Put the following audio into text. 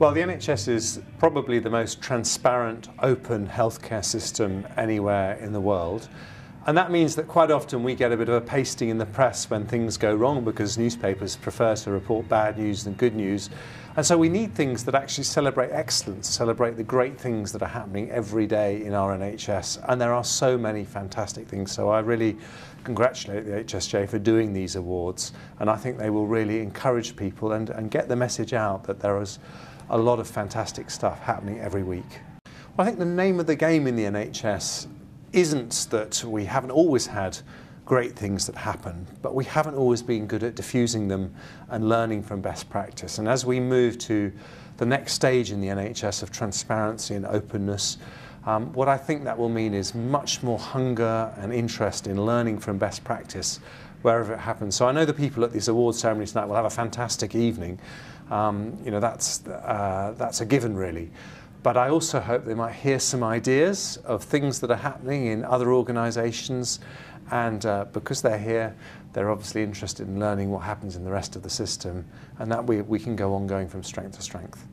Well, the NHS is probably the most transparent, open healthcare system anywhere in the world. And that means that quite often we get a bit of a pasting in the press when things go wrong because newspapers prefer to report bad news than good news. And so we need things that actually celebrate excellence, celebrate the great things that are happening every day in our NHS. And there are so many fantastic things. So I really congratulate the HSJ for doing these awards. And I think they will really encourage people and, and get the message out that there is a lot of fantastic stuff happening every week. Well, I think the name of the game in the NHS isn't that we haven't always had great things that happen, but we haven't always been good at diffusing them and learning from best practice. And as we move to the next stage in the NHS of transparency and openness, um, what I think that will mean is much more hunger and interest in learning from best practice wherever it happens. So I know the people at these award ceremonies tonight will have a fantastic evening. Um, you know, that's, uh, that's a given really. But I also hope they might hear some ideas of things that are happening in other organisations. And uh, because they're here, they're obviously interested in learning what happens in the rest of the system. And that we, we can go on going from strength to strength.